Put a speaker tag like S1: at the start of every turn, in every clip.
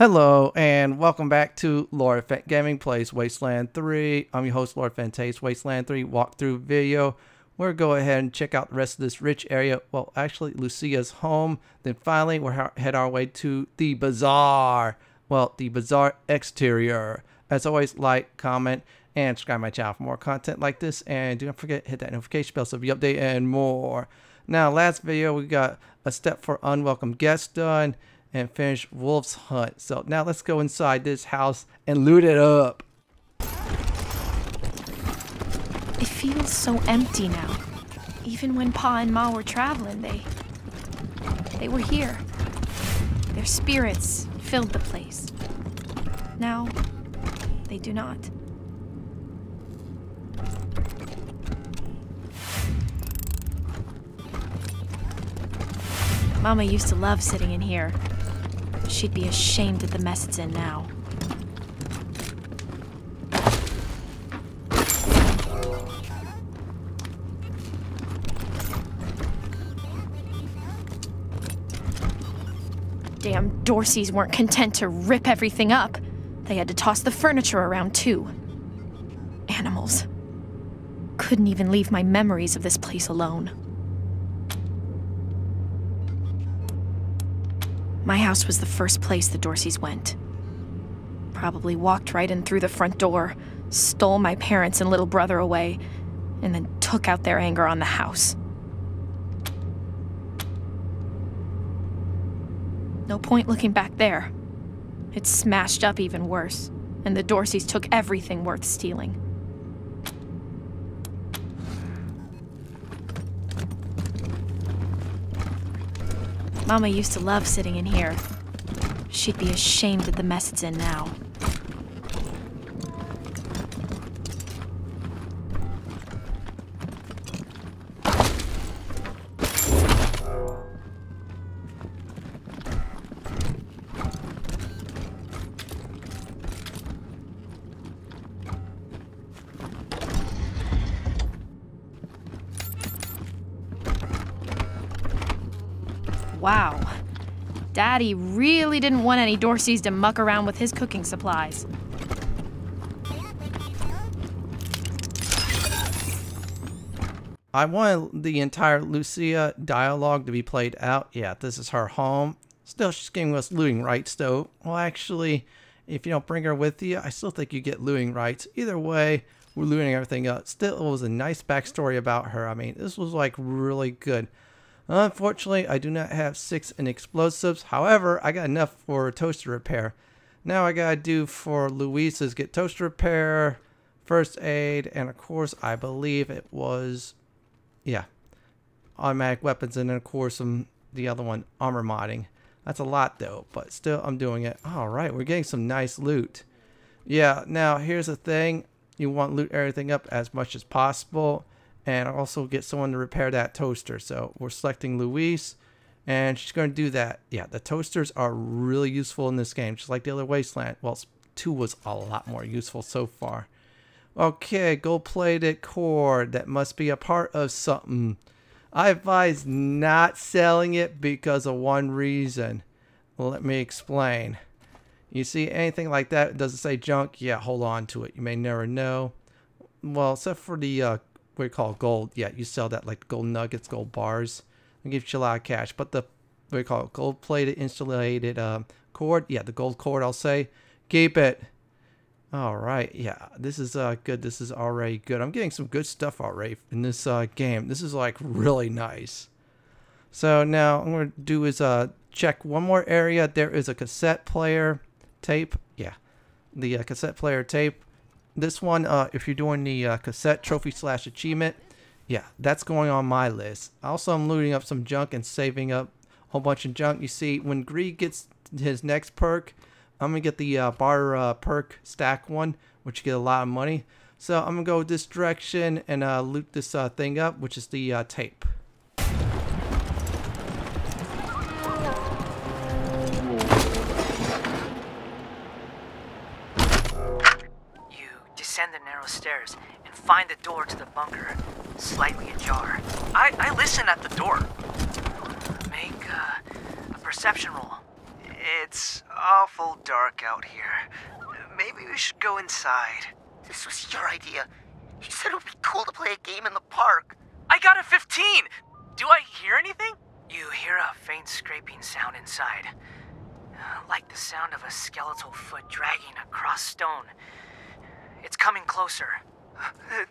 S1: Hello and welcome back to Lord Fenton Gaming Plays Wasteland 3. I'm your host Lord Fantace Wasteland 3 walkthrough video. We'll go ahead and check out the rest of this rich area. Well, actually Lucia's home. Then finally we'll head our way to the Bizarre. Well, the Bizarre exterior. As always, like, comment, and subscribe my channel for more content like this. And do not forget hit that notification bell so you update and more. Now, last video we got a step for unwelcome guests done and finish Wolf's Hunt. So now let's go inside this house and loot it up.
S2: It feels so empty now. Even when Pa and Ma were traveling, they... They were here. Their spirits filled the place. Now, they do not. Mama used to love sitting in here. She'd be ashamed at the mess it's in now. Damn Dorseys weren't content to rip everything up. They had to toss the furniture around too. Animals. Couldn't even leave my memories of this place alone. My house was the first place the Dorseys went. Probably walked right in through the front door, stole my parents and little brother away, and then took out their anger on the house. No point looking back there. It's smashed up even worse, and the Dorseys took everything worth stealing. Mama used to love sitting in here. She'd be ashamed at the mess it's in now. Wow. Daddy really didn't want any Dorseys to muck around with his cooking supplies.
S1: I want the entire Lucia dialogue to be played out. Yeah, this is her home. Still, she's giving us looting rights, though. Well, actually, if you don't bring her with you, I still think you get looting rights. Either way, we're looting everything up. Still, it was a nice backstory about her. I mean, this was like really good. Unfortunately, I do not have six in explosives. However, I got enough for toaster repair. Now I gotta do for Luisa's get toaster repair, first aid, and of course I believe it was, yeah, automatic weapons, and then of course some the other one armor modding. That's a lot though, but still I'm doing it. All right, we're getting some nice loot. Yeah, now here's the thing: you want loot everything up as much as possible and also get someone to repair that toaster. So we're selecting Louise and she's going to do that. Yeah, the toasters are really useful in this game, just like the other Wasteland. Well, 2 was a lot more useful so far. Okay, gold-plated cord. That must be a part of something. I advise not selling it because of one reason. Let me explain. You see anything like that, does it say junk? Yeah, hold on to it. You may never know. Well, except for the uh, what you call gold. Yeah, you sell that like gold nuggets, gold bars. It gives you a lot of cash. But the what you call it? Gold plated insulated uh, cord. Yeah, the gold cord. I'll say, keep it. All right. Yeah, this is uh good. This is already good. I'm getting some good stuff already in this uh, game. This is like really nice. So now I'm gonna do is uh check one more area. There is a cassette player tape. Yeah, the uh, cassette player tape this one, uh, if you're doing the uh, cassette trophy slash achievement, yeah, that's going on my list. Also, I'm looting up some junk and saving up a whole bunch of junk. You see, when Greed gets his next perk, I'm going to get the uh, bar uh, perk stack one, which you get a lot of money. So I'm going to go this direction and uh, loot this uh, thing up, which is the uh, tape.
S3: Find the door to the bunker slightly ajar. I, I listen at the door. Make uh, a perception roll. It's awful dark out here. Maybe we should go inside.
S4: This was your idea. You said it would be cool to play a game in the park.
S3: I got a 15! Do I hear anything? You hear a faint scraping sound inside. Uh, Like the sound of a skeletal foot dragging across stone. It's coming closer.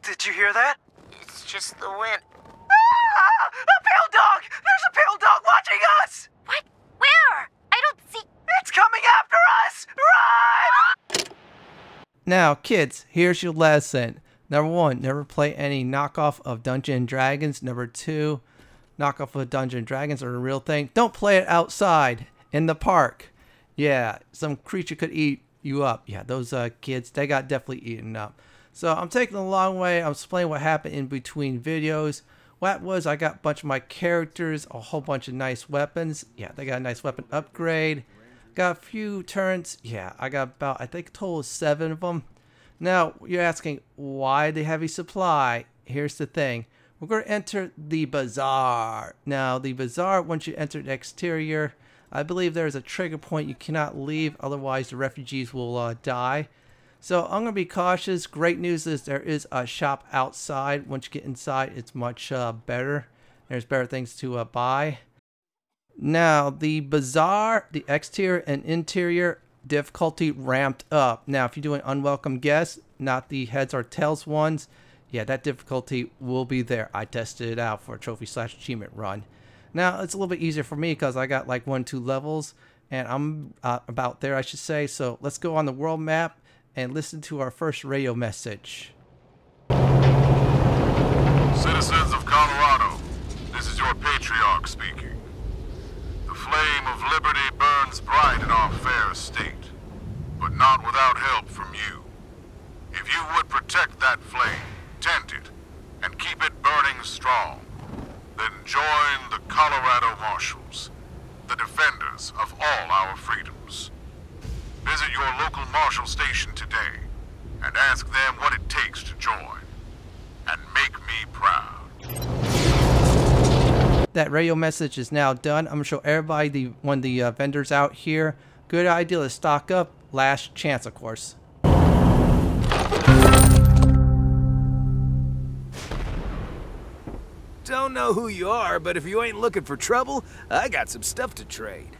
S3: Did you hear that?
S4: It's just the wind.
S3: Ah! A pale dog! There's a pale dog watching us!
S4: What? Where? I don't see.
S3: It's coming after us! Run!
S1: Now, kids, here's your lesson. Number one, never play any knockoff of Dungeon Dragons. Number two, knockoff of Dungeon Dragons are a real thing. Don't play it outside in the park. Yeah, some creature could eat you up. Yeah, those uh, kids, they got definitely eaten up. So I'm taking a long way. I'm explaining what happened in between videos. What was I got a bunch of my characters, a whole bunch of nice weapons. Yeah, they got a nice weapon upgrade. Got a few turns. Yeah, I got about I think total seven of them. Now you're asking why the heavy supply? Here's the thing. We're going to enter the Bizarre. Now the Bizarre, once you enter the exterior, I believe there is a trigger point you cannot leave, otherwise the refugees will uh, die. So I'm gonna be cautious. Great news is there is a shop outside. Once you get inside, it's much uh, better. There's better things to uh, buy. Now the Bizarre, the exterior and interior difficulty ramped up. Now if you're doing unwelcome guests, not the heads or tails ones, yeah, that difficulty will be there. I tested it out for a trophy slash achievement run. Now it's a little bit easier for me because I got like one, two levels, and I'm uh, about there, I should say. So let's go on the world map and listen to our first radio message.
S5: Citizens of Colorado, this is your patriarch speaking. The flame of liberty burns bright in our fair state, but not without help from you. If you would protect that flame, tend it, and keep it burning strong, then join the Colorado Marshals, the defenders of all our freedoms. Visit your local marshal station today and ask them what it takes to join. And make me proud.
S1: That radio message is now done. I'm gonna show everybody the one of the uh, vendors out here. Good idea to stock up. Last chance, of course.
S6: Don't know who you are, but if you ain't looking for trouble, I got some stuff to trade.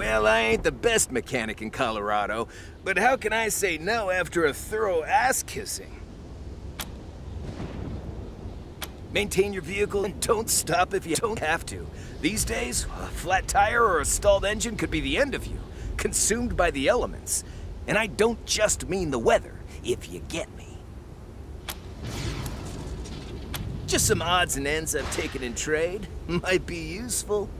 S6: Well, I ain't the best mechanic in Colorado, but how can I say no after a thorough ass kissing? Maintain your vehicle and don't stop if you don't have to. These days, a flat tire or a stalled engine could be the end of you, consumed by the elements. And I don't just mean the weather, if you get me. Just some odds and ends I've taken in trade. Might be useful.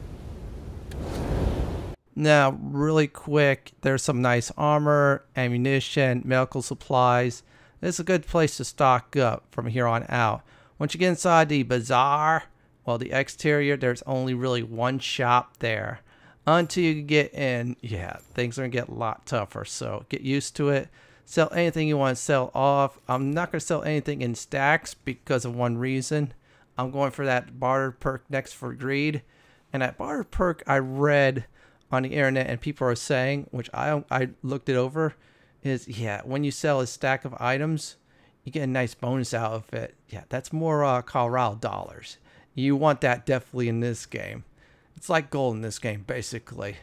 S1: Now, really quick, there's some nice armor, ammunition, medical supplies. This is a good place to stock up from here on out. Once you get inside the Bizarre, well, the exterior, there's only really one shop there. Until you get in, yeah, things are gonna get a lot tougher. So get used to it. Sell anything you want to sell off. I'm not gonna sell anything in stacks because of one reason. I'm going for that barter perk next for greed. And that barter perk I read on the internet and people are saying, which I I looked it over, is yeah, when you sell a stack of items, you get a nice bonus out of it. Yeah, that's more uh, Colorado dollars. You want that definitely in this game. It's like gold in this game, basically.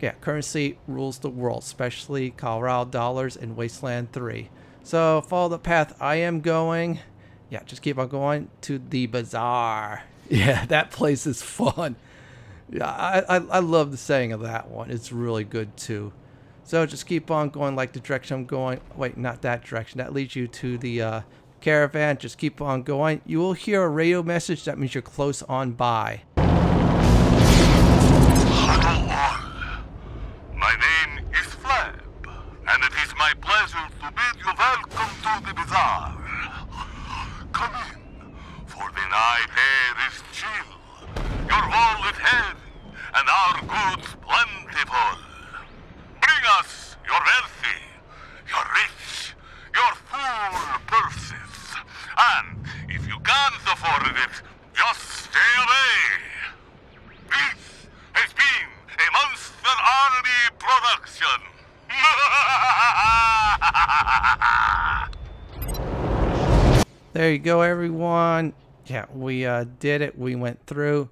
S1: Yeah, currency rules the world, especially Colorado dollars in Wasteland 3. So follow the path I am going. Yeah, just keep on going to the Bizarre. Yeah, that place is fun. Yeah, I, I, I love the saying of that one. It's really good too. So just keep on going like the direction I'm going. Wait, not that direction. That leads you to the uh, caravan. Just keep on going. You will hear a radio message. That means you're close on by.
S5: Hello. My name is Flab, and it is my pleasure to bid you welcome to the Bizarre. Come in, for the night air is chill, your wallet heavy, and our goods plentiful. Bring us your wealthy, your rich, your full purses, and if you can't afford it, just stay away. This has been a Monster Army production.
S1: there you go, everyone. Yeah, we uh, did it. We went through.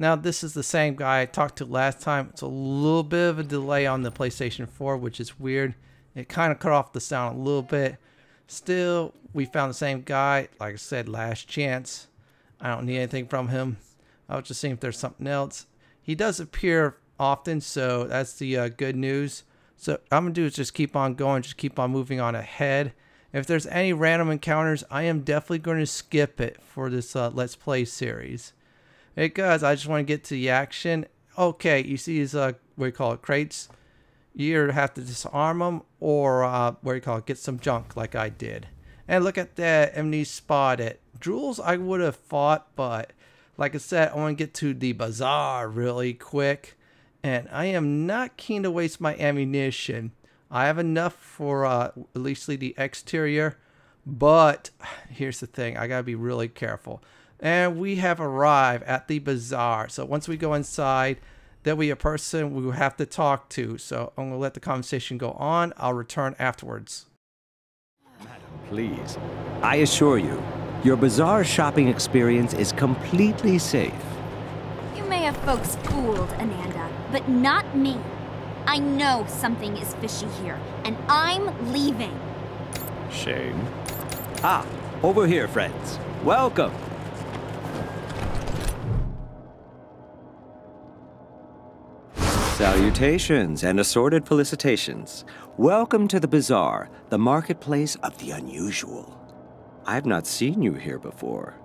S1: Now, this is the same guy I talked to last time. It's a little bit of a delay on the PlayStation 4, which is weird. It kind of cut off the sound a little bit. Still, we found the same guy. Like I said, last chance. I don't need anything from him. I was just seeing if there's something else. He does appear often, so that's the uh, good news. So I'm going to do is just keep on going, just keep on moving on ahead. If there's any random encounters, I am definitely going to skip it for this uh, Let's Play series. Because I just want to get to the action. Okay, you see these, uh, what do you call it, crates? You either have to disarm them or, uh, what do you call it, get some junk like I did. And look at that, Emily spotted. Drools I would have fought, but like I said, I want to get to the Bizarre really quick. And I am not keen to waste my ammunition. I have enough for uh, at least the exterior, but here's the thing. I gotta be really careful. And we have arrived at the Bizarre. So once we go inside, there'll be a person we will have to talk to. So I'm gonna let the conversation go on. I'll return afterwards.
S7: Madam, please. I assure you, your Bizarre shopping experience is completely safe.
S8: You may have folks fooled, Ananda, but not me. I know something is fishy here, and I'm leaving.
S7: Shame. Ah, over here, friends. Welcome. Salutations and assorted felicitations. Welcome to the Bizarre, the marketplace of the unusual. I've not seen you here before.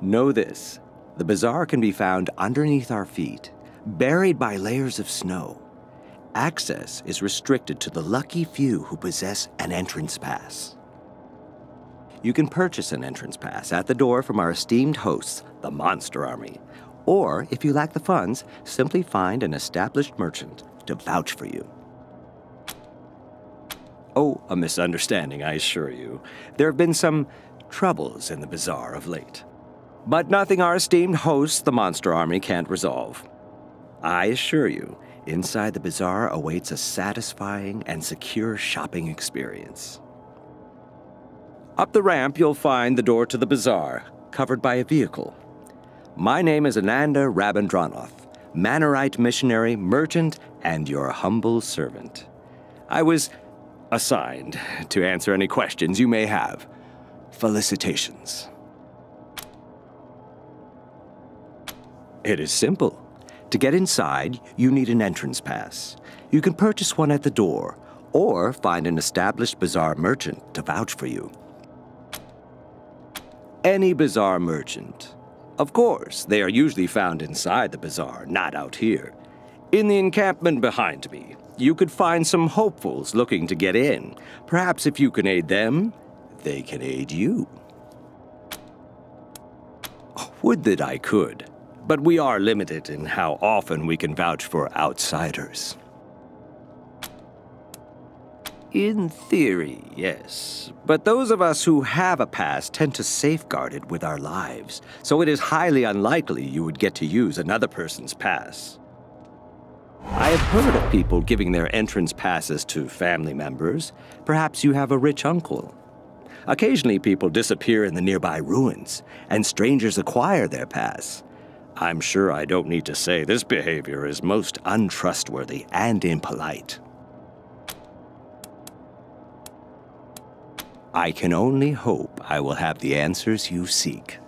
S7: Know this the Bizarre can be found underneath our feet, buried by layers of snow. Access is restricted to the lucky few who possess an entrance pass. You can purchase an entrance pass at the door from our esteemed hosts, the Monster Army. Or, if you lack the funds, simply find an established merchant to vouch for you. Oh, a misunderstanding, I assure you. There have been some troubles in the Bizarre of late. But nothing our esteemed hosts, the Monster Army, can't resolve. I assure you, inside the Bizarre awaits a satisfying and secure shopping experience. Up the ramp, you'll find the door to the Bizarre, covered by a vehicle. My name is Ananda Rabindranath, Mannerite missionary, merchant, and your humble servant. I was assigned to answer any questions you may have. Felicitations. It is simple. To get inside, you need an entrance pass. You can purchase one at the door, or find an established Bizarre merchant to vouch for you. Any Bizarre merchant. Of course, they are usually found inside the Bizarre, not out here. In the encampment behind me, you could find some hopefuls looking to get in. Perhaps if you can aid them, they can aid you. Would that I could, but we are limited in how often we can vouch for outsiders. In theory, yes. But those of us who have a pass tend to safeguard it with our lives, so it is highly unlikely you would get to use another person's pass. I have heard of people giving their entrance passes to family members. Perhaps you have a rich uncle. Occasionally, people disappear in the nearby ruins, and strangers acquire their pass. I'm sure I don't need to say this behavior is most untrustworthy and impolite. I can only hope I will have the answers you seek.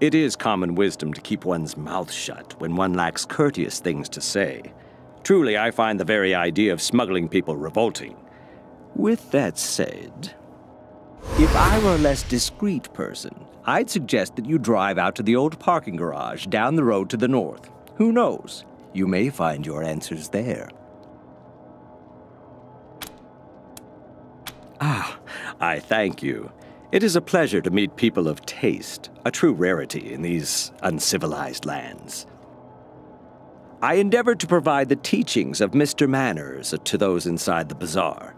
S7: It is common wisdom to keep one's mouth shut when one lacks courteous things to say. Truly, I find the very idea of smuggling people revolting. With that said, if I were a less discreet person, I'd suggest that you drive out to the old parking garage down the road to the north. Who knows? You may find your answers there. Ah, I thank you. It is a pleasure to meet people of taste, a true rarity in these uncivilized lands. I endeavored to provide the teachings of Mr. Manners to those inside the Bizarre.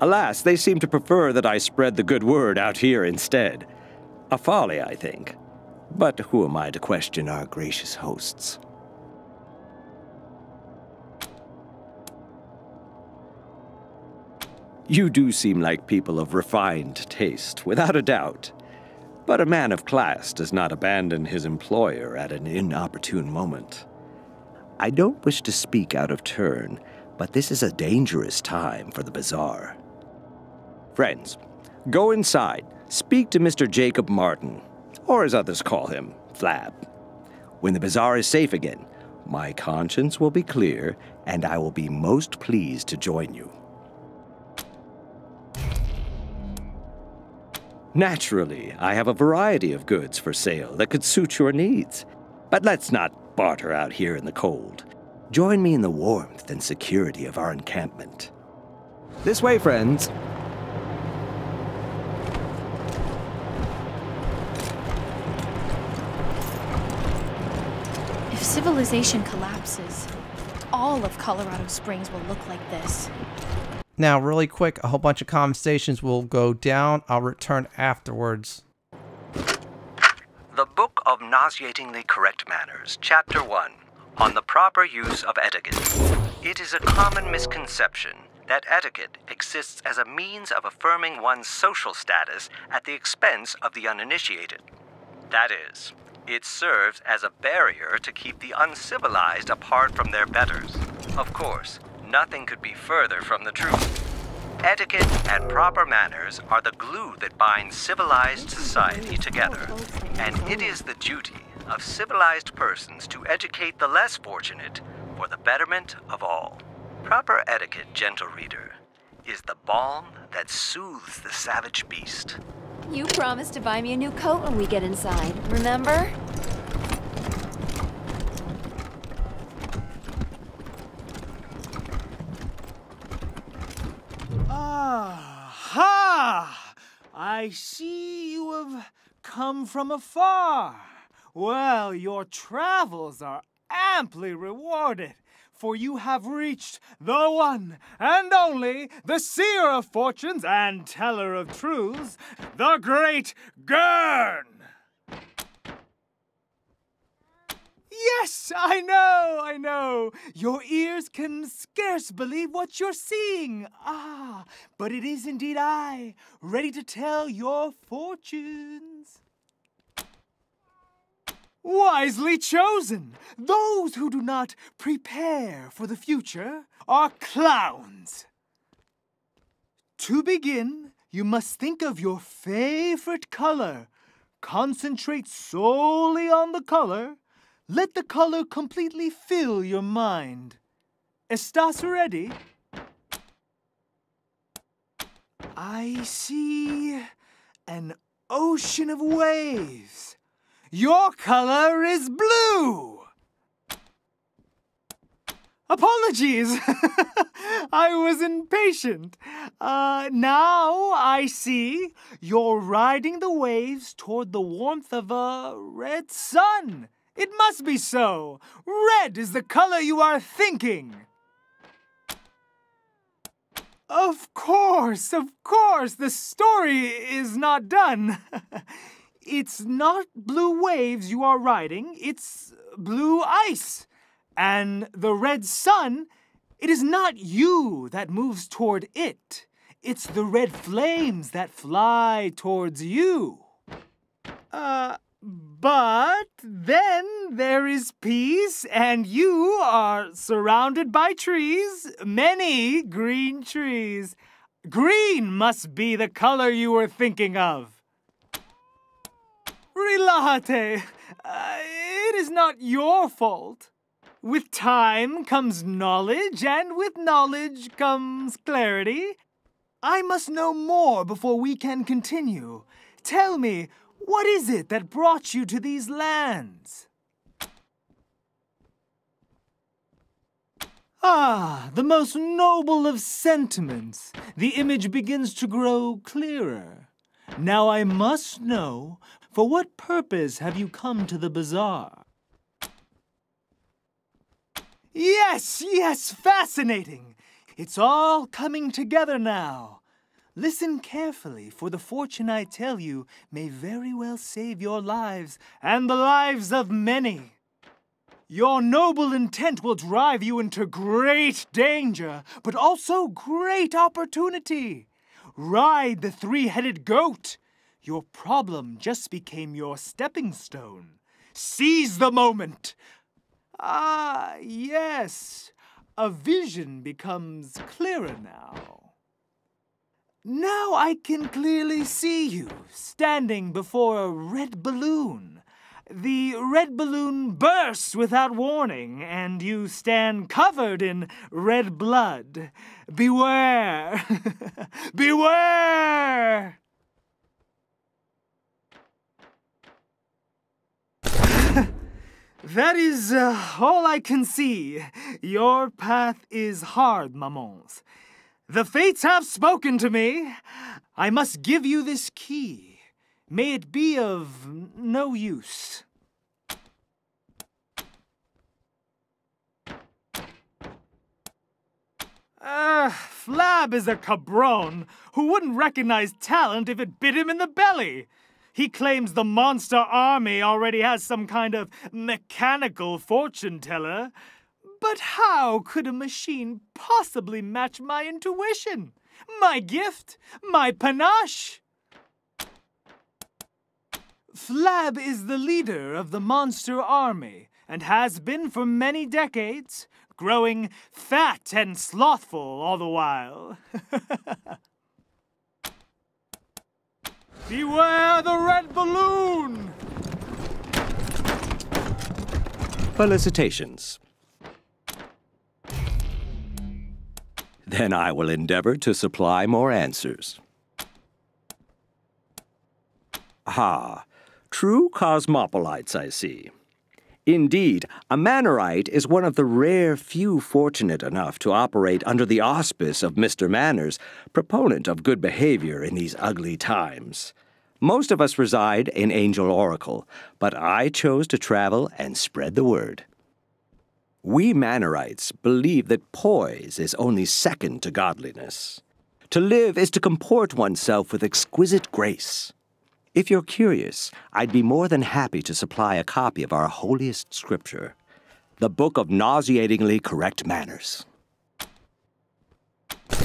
S7: Alas, they seem to prefer that I spread the good word out here instead. A folly, I think. But who am I to question our gracious hosts? You do seem like people of refined taste, without a doubt. But a man of class does not abandon his employer at an inopportune moment. I don't wish to speak out of turn, but this is a dangerous time for the Bizarre. Friends, go inside, speak to Mr. Jacob Martin, or as others call him, Flab. When the Bizarre is safe again, my conscience will be clear, and I will be most pleased to join you. Naturally, I have a variety of goods for sale that could suit your needs. But let's not barter out here in the cold. Join me in the warmth and security of our encampment. This way, friends.
S2: If civilization collapses, all of Colorado Springs will look like this.
S1: Now, really quick, a whole bunch of conversations will go down. I'll return afterwards.
S7: The Book of Nauseatingly Correct Manners, Chapter 1 On the Proper Use of Etiquette. It is a common misconception that etiquette exists as a means of affirming one's social status at the expense of the uninitiated. That is, it serves as a barrier to keep the uncivilized apart from their betters. Of course, nothing could be further from the truth. Etiquette and proper manners are the glue that binds civilized society together, and it is the duty of civilized persons to educate the less fortunate for the betterment of all. Proper etiquette, gentle reader, is the balm that soothes the savage beast.
S8: You promised to buy me a new coat when we get inside, remember?
S9: Aha! I see you have come from afar. Well, your travels are amply rewarded, for you have reached the one and only, the seer of fortunes and teller of truths, the great Gurn. Yes, I know, I know. Your ears can scarce believe what you're seeing. Ah, but it is indeed I, ready to tell your fortunes. Wisely chosen. Those who do not prepare for the future are clowns. To begin, you must think of your favorite color. Concentrate solely on the color. Let the color completely fill your mind. Estás ready? I see an ocean of waves. Your color is blue. Apologies. I was impatient. Uh, now I see you're riding the waves toward the warmth of a red sun. It must be so. Red is the color you are thinking. Of course, of course, the story is not done. it's not blue waves you are riding, it's blue ice. And the red sun, it is not you that moves toward it. It's the red flames that fly towards you. Uh, but then there is peace, and you are surrounded by trees, many green trees. Green must be the color you were thinking of. Relájate. Uh, it is not your fault. With time comes knowledge, and with knowledge comes clarity. I must know more before we can continue. Tell me, what is it that brought you to these lands? Ah, the most noble of sentiments. The image begins to grow clearer. Now I must know, for what purpose have you come to the Bizarre? Yes, yes, fascinating. It's all coming together now. Listen carefully, for the fortune I tell you may very well save your lives and the lives of many. Your noble intent will drive you into great danger, but also great opportunity. Ride the three headed goat. Your problem just became your stepping stone. Seize the moment. Ah, yes. A vision becomes clearer now. Now I can clearly see you standing before a red balloon. The red balloon bursts without warning, and you stand covered in red blood. Beware! Beware! that is uh, all I can see. Your path is hard, mamons. The fates have spoken to me. I must give you this key. May it be of no use. Uh, Flab is a cabron who wouldn't recognize talent if it bit him in the belly. He claims the monster army already has some kind of mechanical fortune teller. But how could a machine possibly match my intuition? My gift? My panache? Flab is the leader of the monster army and has been for many decades, growing fat and slothful all the while. Beware the red balloon!
S7: Felicitations. Then I will endeavor to supply more answers. Ah, True cosmopolites, I see. Indeed, a Mannerite is one of the rare few fortunate enough to operate under the auspice of Mr. Manners, proponent of good behavior in these ugly times. Most of us reside in Angel Oracle, but I chose to travel and spread the word. We Mannerites believe that poise is only second to godliness. To live is to comport oneself with exquisite grace. If you're curious, I'd be more than happy to supply a copy of our holiest scripture, the Book of Nauseatingly Correct Manners.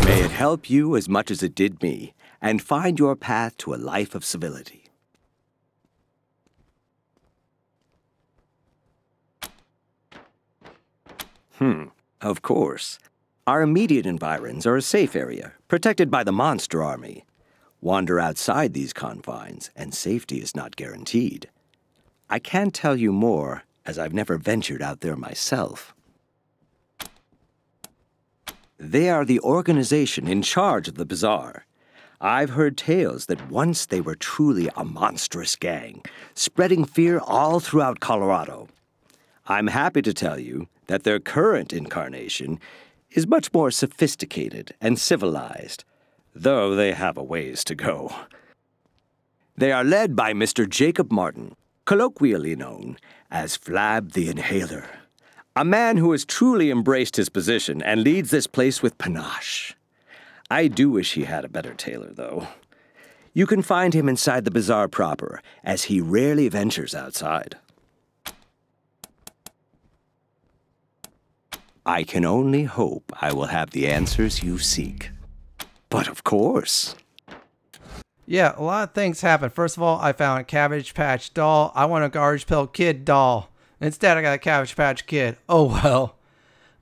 S7: May it help you as much as it did me, and find your path to a life of civility. Hmm, of course. Our immediate environs are a safe area, protected by the Monster Army, Wander outside these confines, and safety is not guaranteed. I can't tell you more, as I've never ventured out there myself. They are the organization in charge of the Bizarre. I've heard tales that once they were truly a monstrous gang, spreading fear all throughout Colorado. I'm happy to tell you that their current incarnation is much more sophisticated and civilized, though they have a ways to go. They are led by Mr. Jacob Martin, colloquially known as Flab the Inhaler, a man who has truly embraced his position and leads this place with panache. I do wish he had a better tailor, though. You can find him inside the Bizarre proper, as he rarely ventures outside. I can only hope I will have the answers you seek. But of course.
S1: Yeah, a lot of things happened. First of all, I found a Cabbage Patch doll. I want a Garbage Pail Kid doll. Instead, I got a Cabbage Patch Kid. Oh well.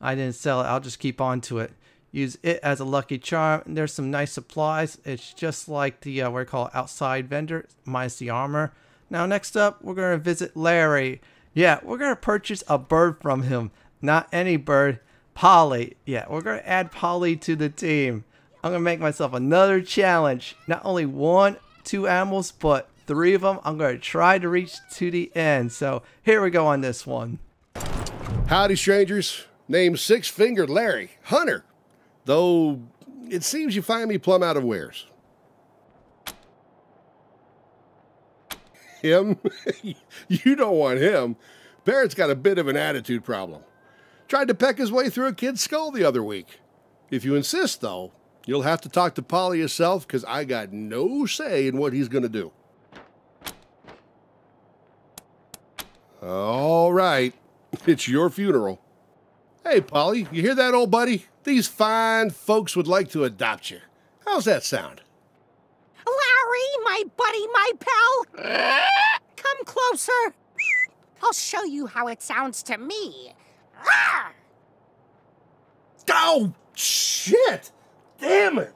S1: I didn't sell it. I'll just keep on to it. Use it as a lucky charm. There's some nice supplies. It's just like the, uh, what I call outside vendor, minus the armor. Now, next up, we're going to visit Larry. Yeah, we're going to purchase a bird from him. Not any bird, Polly. Yeah, we're going to add Polly to the team. I'm going to make myself another challenge. Not only one, two animals, but three of them. I'm going to try to reach to the end. So here we go on this one.
S10: Howdy, strangers. Name Six Fingered Larry. Hunter. Though it seems you find me plumb out of wares. Him? you don't want him. Barrett's got a bit of an attitude problem. Tried to peck his way through a kid's skull the other week. If you insist, though, You'll have to talk to Polly yourself because I got no say in what he's going to do. All right. It's your funeral. Hey, Polly, you hear that, old buddy? These fine folks would like to adopt you. How's that sound?
S11: Larry, my buddy, my pal. Come closer. I'll show you how it sounds to me. Ah!
S10: Oh, shit! Damn it!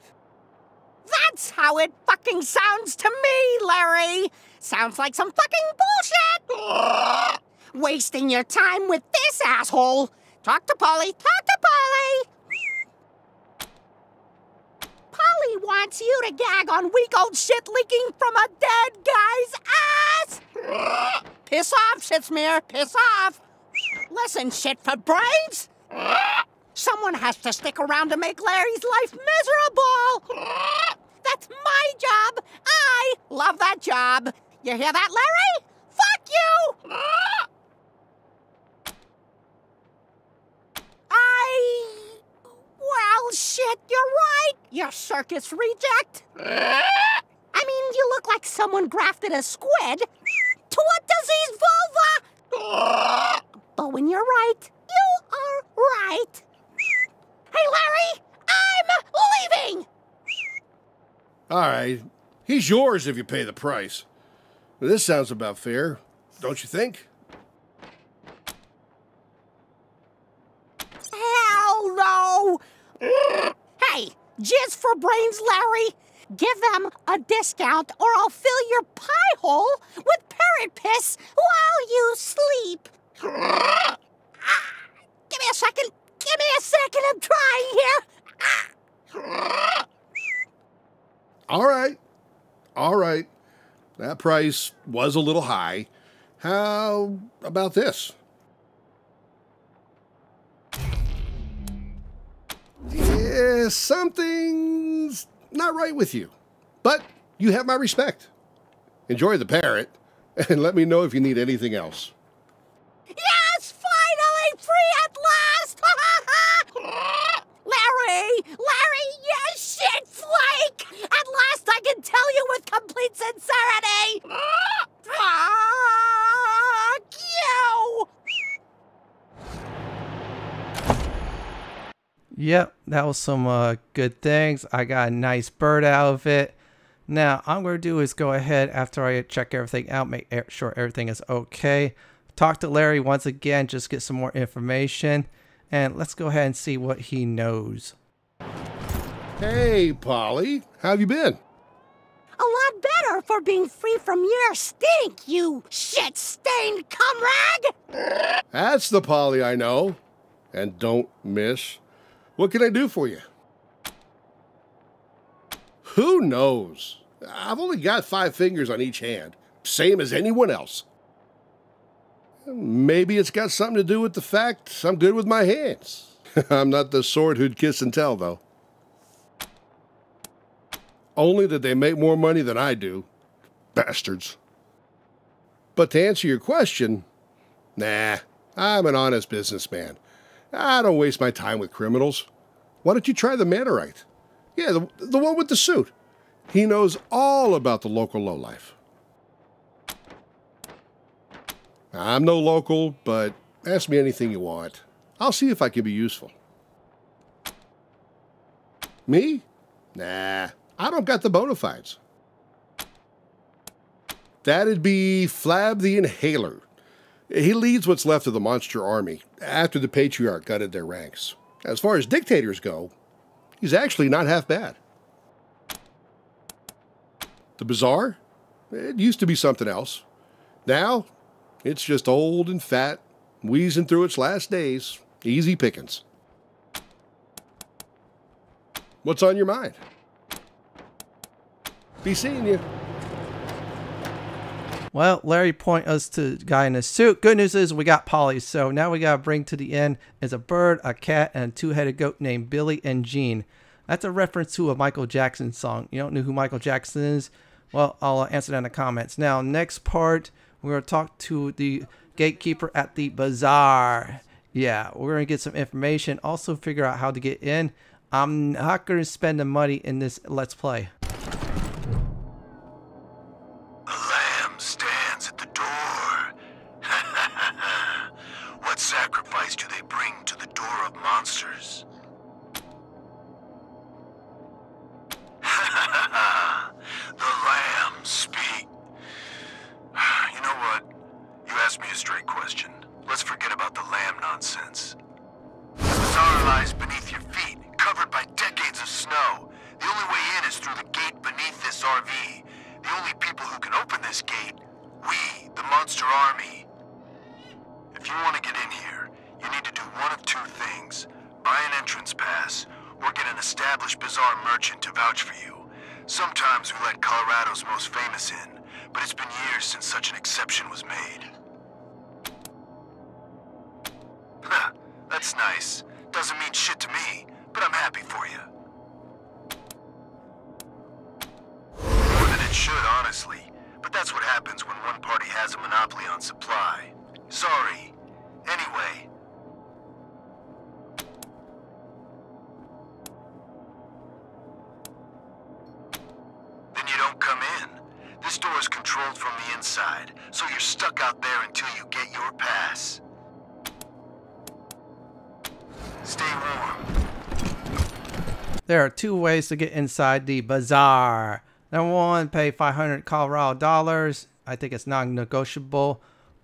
S11: That's how it fucking sounds to me, Larry. Sounds like some fucking bullshit. Ah! Wasting your time with this asshole. Talk to Polly. Talk to Polly. Polly wants you to gag on weak old shit leaking from a dead guy's ass. Ah! Piss off, Shitsmear. Piss off. Listen, shit for brains. Someone has to stick around to make Larry's life miserable. That's my job. I love that job. You hear that, Larry? Fuck you! I. Well, shit, you're right. You circus reject. I mean, you look like someone grafted a squid to a diseased vulva. But when you're right, you are right. Hey, Larry, I'm leaving.
S10: All right. He's yours if you pay the price. This sounds about fair, don't you think?
S11: Hell no! hey, jizz for brains, Larry. Give them a discount or I'll fill your pie hole with parrot piss while you sleep. Give me a second. Give me a second. I'm trying here.
S10: All right. All right. That price was a little high. How about this? Yeah, something's not right with you. But you have my respect. Enjoy the parrot, and let me know if you need anything else.
S11: Yes, finally free at last! Larry! Larry, you shit flake! At last I can tell you with complete sincerity! Fuck you!
S1: Yep, that was some uh, good things. I got a nice bird out of it. Now, I'm going to do is go ahead after I check everything out, make sure everything is okay. Talk to Larry once again, just get some more information. And let's go ahead and see what he knows.
S10: Hey, Polly, how have you been?
S11: A lot better for being free from your stink, you shit-stained comrade!
S10: That's the Polly I know and don't miss. What can I do for you? Who knows? I've only got five fingers on each hand, same as anyone else. Maybe it's got something to do with the fact I'm good with my hands. I'm not the sort who'd kiss and tell, though. Only that they make more money than I do. Bastards. But to answer your question, nah, I'm an honest businessman. I don't waste my time with criminals. Why don't you try the Mannerite? Yeah, the, the one with the suit. He knows all about the local lowlife. I'm no local, but ask me anything you want. I'll see if I can be useful. Me? Nah, I don't got the bona fides. That'd be Flab the Inhaler. He leads what's left of the monster army after the patriarch gutted their ranks. As far as dictators go, he's actually not half bad. The Bizarre? It used to be something else. Now, it's just old and fat, wheezing through its last days. Easy pickings. What's on your mind? Be seeing you.
S1: Well, Larry point us to guy in a suit. Good news is we got Polly. So now we got to bring to the end is a bird, a cat, and a two-headed goat named Billy and Jean. That's a reference to a Michael Jackson song. You don't know who Michael Jackson is? Well, I'll uh, answer that in the comments. Now, next part, we're to talk to the gatekeeper at the Bizarre. Yeah, we're to get some information. Also figure out how to get in. I'm not to spend the money in this Let's Play.
S12: This door is controlled from the inside, so you're stuck out there until you get your pass. Stay warm.
S1: There are two ways to get inside the Bizarre. Number one, pay 500 Colorado dollars. I think it's non-negotiable.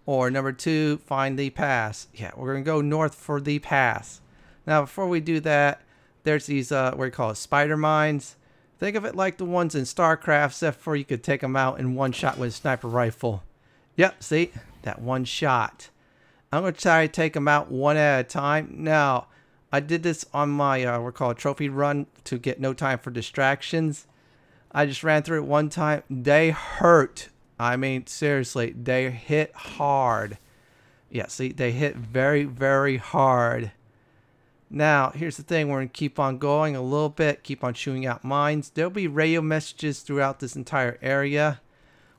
S1: Or number two, find the pass. Yeah, we're gonna go north for the pass. Now, before we do that, there's these uh, what do you call it, spider mines. Think of it like the ones in StarCraft, except for you could take them out in one shot with a sniper rifle. Yep, see that one shot. I'm gonna try to take them out one at a time. Now, I did this on my uh, we're called trophy run to get no time for distractions. I just ran through it one time. They hurt. I mean, seriously, they hit hard. Yeah, see, they hit very, very hard. Now, here's the thing. We're going to keep on going a little bit, keep on chewing out mines. There'll be radio messages throughout this entire area.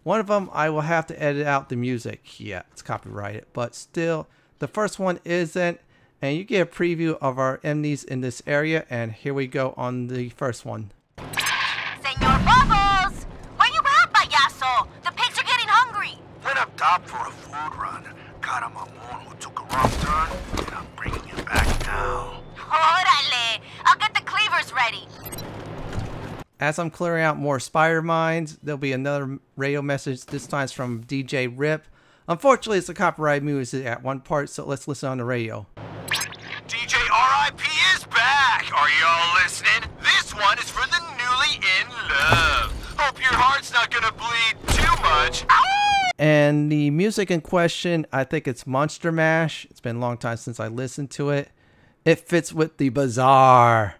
S1: One of them, I will have to edit out the music. Yeah, it's copyrighted. But still, the first one isn't. And you get a preview of our enemies in this area. And here we go on the first one.
S13: Senor Bubbles! Where you at, payaso? The pigs are getting hungry.
S12: Went up top for a food run. Got a mamon who took a wrong turn, and I'm bringing him back now.
S13: Órale! I'll get the cleavers ready.
S1: As I'm clearing out more spider mines, there'll be another radio message. This time's from DJ Rip. Unfortunately, it's a copyright music at one part, so let's listen on the radio.
S12: DJ RIP is back! Are y'all listening? This one is for the newly in love. Hope your heart's not gonna bleed too much.
S1: And the music in question, I think it's Monster Mash. It's been a long time since I listened to it. It fits with the Bizarre.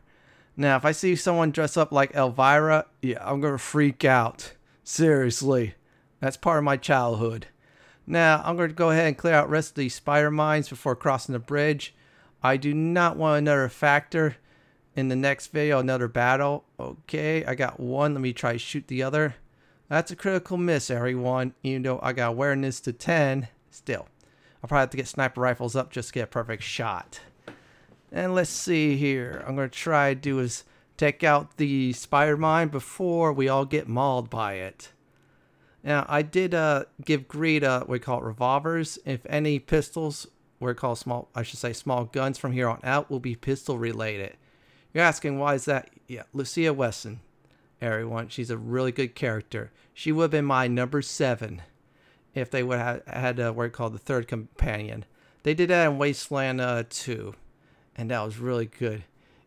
S1: Now, if I see someone dress up like Elvira, yeah, I'm gonna freak out. Seriously. That's part of my childhood. Now, I'm going to go ahead and clear out rest of these spider mines before crossing the bridge. I do not want another factor in the next video, another battle. Okay, I got one. Let me try to shoot the other. That's a critical miss, everyone. Even though I got awareness to 10, still. I'll probably have to get sniper rifles up just to get a perfect shot. And let's see here. I'm going to try to do is take out the spider mine before we all get mauled by it. Now, I did uh, give Greed, uh, we call it, revolvers. If any pistols, we're called small, I should say small guns from here on out, will be pistol related. You're asking, why is that? Yeah, Lucia Wesson, everyone. She's a really good character. She would have been my number seven if they would have had uh, what called the third companion. They did that in Wasteland uh, 2, and that was really good.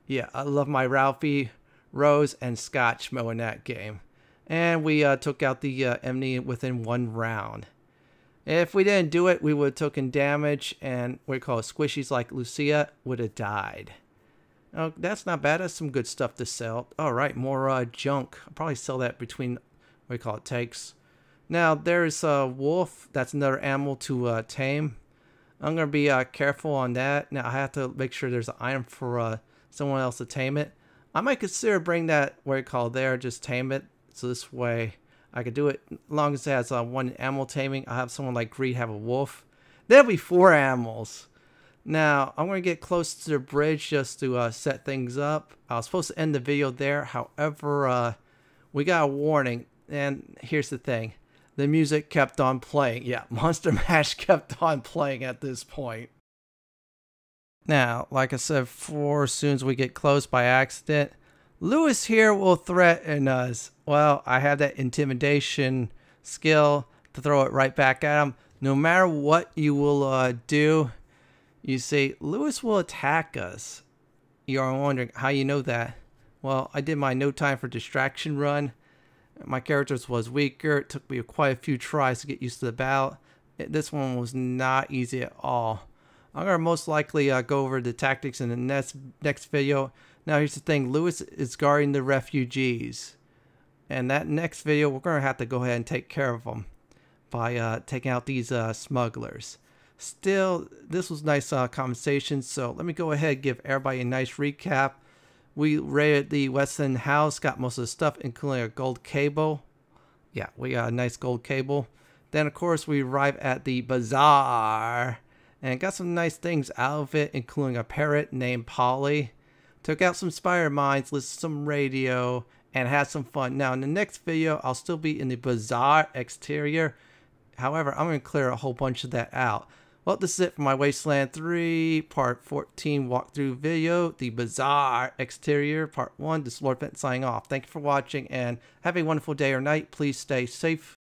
S1: Yeah, I love my Ralphie, Rose, and Scotch in that game. And we uh, took out the uh, enemy within one round. If we didn't do it, we would have taken damage, and what we call it, squishies like Lucia would have died. Oh, that's not bad. That's some good stuff to sell. All right, more uh, junk. I'll probably sell that between, what we call it, takes. Now, there's a wolf. That's another animal to uh, tame. I'm going to be uh, careful on that. Now, I have to make sure there's an item for uh, someone else to tame it. I might consider bring that, what you call there, just tame it. So this way, I could do it as long as it has uh, one animal taming. I'll have someone like Greed have a wolf. There'll be four animals. Now, I'm going to get close to the bridge just to uh, set things up. I was supposed to end the video there. However, uh, we got a warning. And here's the thing. The music kept on playing. Yeah, Monster Mash kept on playing at this point. Now, like I said before, as soon as we get close by accident, Lewis here will threaten us. Well, I have that intimidation skill to throw it right back at him. no matter what you will uh, do, you say, Lewis will attack us. You're wondering how you know that. Well, I did my no time for distraction run. My characters was weaker. It took me quite a few tries to get used to the battle. This one was not easy at all. I'm going to most likely uh, go over the tactics in the next, next video. Now here's the thing, Lewis is guarding the refugees. And that next video, we're going to have to go ahead and take care of them by uh, taking out these uh, smugglers. Still, this was nice uh, conversation, so let me go ahead give everybody a nice recap. We raided the Wesson house, got most of the stuff, including a gold cable. Yeah, we got a nice gold cable. Then, of course, we arrive at the Bizarre and got some nice things out of it, including a parrot named Polly. Took out some spider mines, listened to some radio, and had some fun. Now, in the next video, I'll still be in the Bizarre exterior. However, I'm going to clear a whole bunch of that out. Well, this is it for my Wasteland 3 Part 14 walkthrough video. The Bizarre Exterior Part 1. This is Lord Fenton signing off. Thank you for watching and have a wonderful day or night. Please stay safe.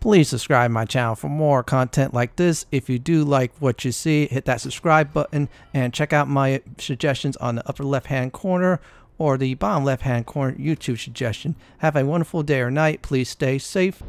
S1: Please subscribe my channel for more content like this. If you do like what you see, hit that subscribe button and check out my suggestions on the upper left hand corner or the bottom left hand corner YouTube suggestion. Have a wonderful day or night. Please stay safe.